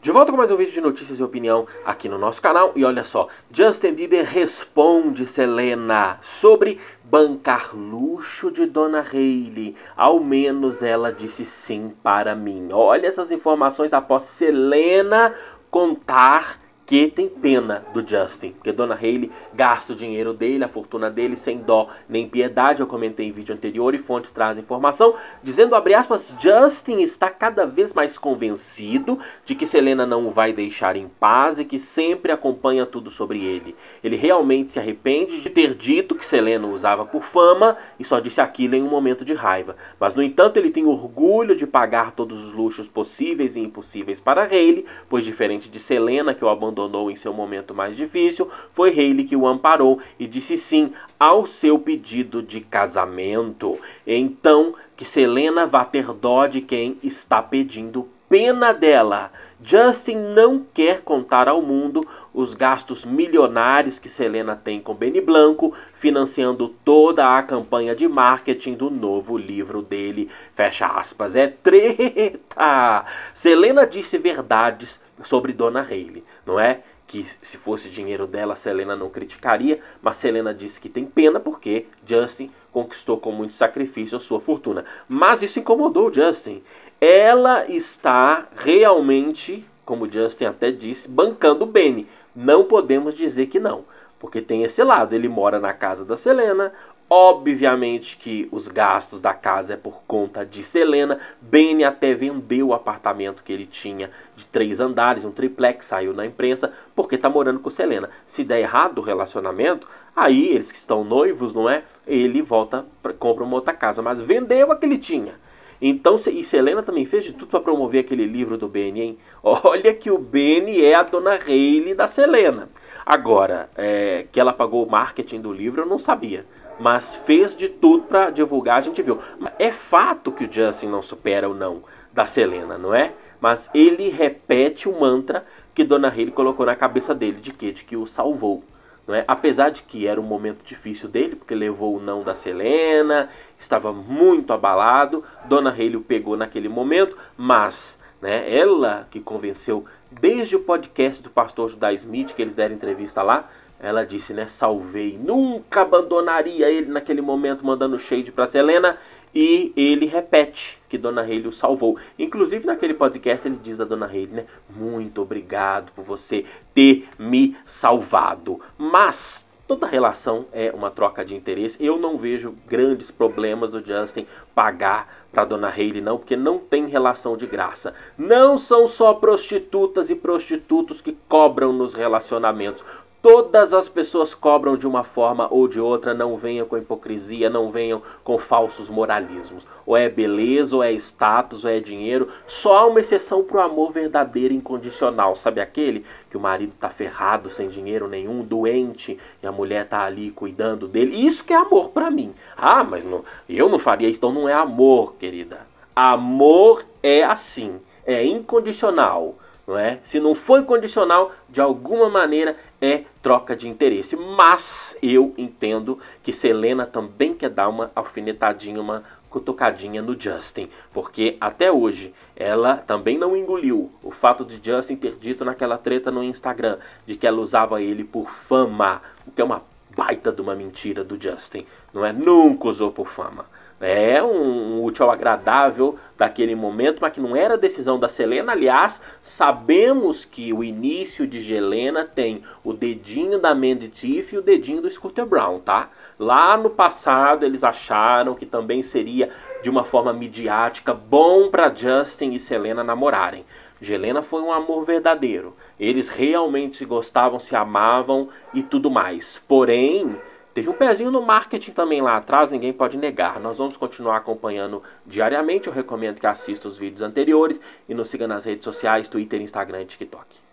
De volta com mais um vídeo de notícias e opinião aqui no nosso canal. E olha só, Justin Bieber responde Selena sobre bancar luxo de Dona Hailey. Ao menos ela disse sim para mim. Olha essas informações após Selena contar que tem pena do Justin, porque Dona Hailey gasta o dinheiro dele, a fortuna dele, sem dó nem piedade. Eu comentei em vídeo anterior e fontes trazem informação, dizendo, abre aspas, Justin está cada vez mais convencido de que Selena não o vai deixar em paz e que sempre acompanha tudo sobre ele. Ele realmente se arrepende de ter dito que Selena usava por fama e só disse aquilo em um momento de raiva. Mas, no entanto, ele tem orgulho de pagar todos os luxos possíveis e impossíveis para Hailey, pois diferente de Selena, que o abandonou abandonou em seu momento mais difícil, foi Hayley que o amparou e disse sim ao seu pedido de casamento. Então, que Selena vá ter dó de quem está pedindo pena dela. Justin não quer contar ao mundo os gastos milionários que Selena tem com Benny Blanco, financiando toda a campanha de marketing do novo livro dele. Fecha aspas, é treta! Selena disse verdades sobre Dona Hayley, não é? Que se fosse dinheiro dela, Selena não criticaria, mas Selena disse que tem pena porque Justin conquistou com muito sacrifício a sua fortuna. Mas isso incomodou Justin. Ela está realmente, como Justin até disse, bancando Benny. Não podemos dizer que não, porque tem esse lado. Ele mora na casa da Selena, Obviamente que os gastos da casa é por conta de Selena. Benny até vendeu o apartamento que ele tinha de três andares, um triplex, saiu na imprensa, porque está morando com Selena. Se der errado o relacionamento, aí eles que estão noivos, não é? Ele volta, compra uma outra casa, mas vendeu a que ele tinha. Então, e Selena também fez de tudo para promover aquele livro do Benny, hein? Olha que o Benny é a dona Hayley da Selena. Agora, é, que ela pagou o marketing do livro, eu não sabia mas fez de tudo para divulgar, a gente viu. É fato que o Justin não supera o não da Selena, não é? Mas ele repete o mantra que Dona Hayley colocou na cabeça dele, de que? De que o salvou. É? Apesar de que era um momento difícil dele, porque levou o não da Selena, estava muito abalado, Dona Hayley o pegou naquele momento, mas né, ela que convenceu desde o podcast do pastor Judá Smith, que eles deram entrevista lá, ela disse, né? Salvei. Nunca abandonaria ele naquele momento, mandando shade para Selena. E ele repete que Dona Hayley o salvou. Inclusive naquele podcast ele diz a Dona Hayley, né? Muito obrigado por você ter me salvado. Mas toda relação é uma troca de interesse. Eu não vejo grandes problemas do Justin pagar para Dona Hayley não, porque não tem relação de graça. Não são só prostitutas e prostitutos que cobram nos relacionamentos. Todas as pessoas cobram de uma forma ou de outra, não venham com hipocrisia, não venham com falsos moralismos. Ou é beleza, ou é status, ou é dinheiro. Só há uma exceção para o amor verdadeiro e incondicional. Sabe aquele que o marido está ferrado, sem dinheiro nenhum, doente, e a mulher está ali cuidando dele? Isso que é amor para mim. Ah, mas não, eu não faria isso, então não é amor, querida. Amor é assim, é incondicional não é? Se não foi condicional, de alguma maneira é troca de interesse. Mas eu entendo que Selena também quer dar uma alfinetadinha, uma cutucadinha no Justin, porque até hoje ela também não engoliu o fato de Justin ter dito naquela treta no Instagram de que ela usava ele por fama, o que é uma baita de uma mentira do Justin, não é? Nunca usou por fama. É um, útil ao agradável daquele momento, mas que não era decisão da Selena. Aliás, sabemos que o início de Gelena tem o dedinho da Mandy Tiff e o dedinho do Scooter Brown, tá? Lá no passado eles acharam que também seria de uma forma midiática bom para Justin e Selena namorarem. Gelena foi um amor verdadeiro. Eles realmente se gostavam, se amavam e tudo mais. Porém, Teve um pezinho no marketing também lá atrás, ninguém pode negar. Nós vamos continuar acompanhando diariamente. Eu recomendo que assista os vídeos anteriores e nos siga nas redes sociais, Twitter, Instagram e TikTok.